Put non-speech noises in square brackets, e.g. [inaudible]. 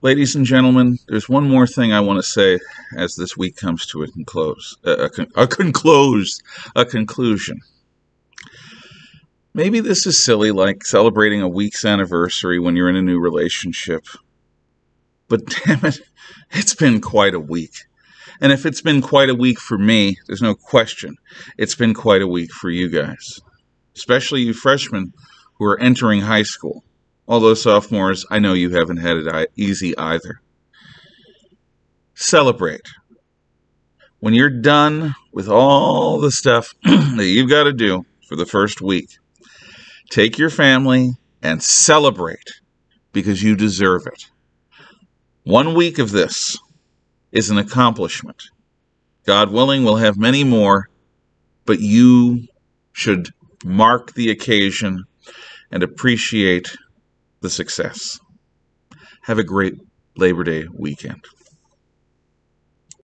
Ladies and gentlemen, there's one more thing I want to say as this week comes to a conclose, a, con- a conclose, a conclusion. Maybe this is silly, like celebrating a week's anniversary when you're in a new relationship. But [laughs] damn it, it's been quite a week. And if it's been quite a week for me, there's no question it's been quite a week for you guys, especially you freshmen who are entering high school. Although, sophomores, I know you haven't had it easy either. Celebrate. When you're done with all the stuff [clears throat] that you've got to do for the first week, take your family and celebrate because you deserve it. One week of this is an accomplishment. God willing, we'll have many more, but you should mark the occasion and appreciate the success. Have a great Labor Day weekend.